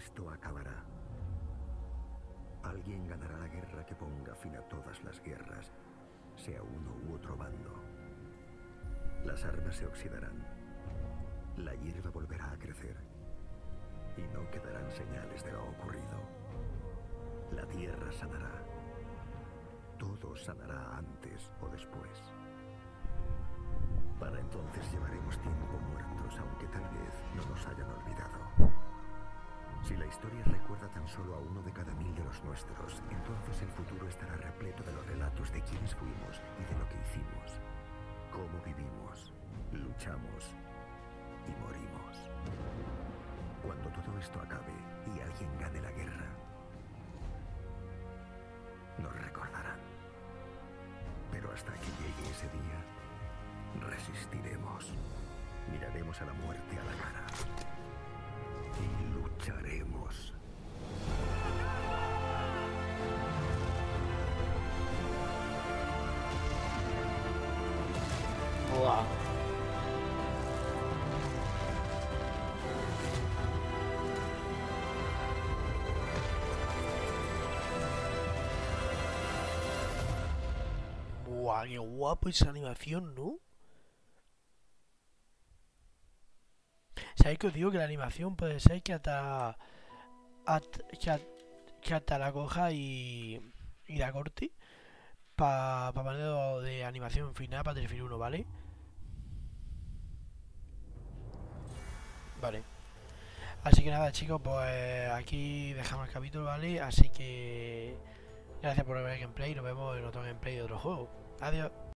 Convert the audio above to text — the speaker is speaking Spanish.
esto acabará. Alguien ganará la guerra que ponga fin a todas las guerras, sea uno u otro bando. Las armas se oxidarán. La hierba volverá a crecer. Y no quedarán señales de lo ocurrido. La tierra sanará. Todo sanará antes o después. Para entonces llevaremos tiempo aunque tal vez no nos hayan olvidado. Si la historia recuerda tan solo a uno de cada mil de los nuestros, entonces el futuro estará repleto de los relatos de quiénes fuimos y de lo que hicimos, cómo vivimos, luchamos y morimos. Cuando todo esto acabe y alguien gane la guerra, nos recordarán. Pero hasta que llegue ese día, resistiremos. Miraremos a la muerte a la cara. Y lucharemos. Buah, qué guapo esa animación, ¿no? ¿Sabéis que os digo que la animación puede ser que hasta, que, hasta la coja y, la corte para pa paneo de animación final para Battlefield 1, ¿vale? Vale. Así que nada, chicos, pues aquí dejamos el capítulo, ¿vale? Así que gracias por ver el gameplay y nos vemos en otro gameplay de otro juego. Adiós.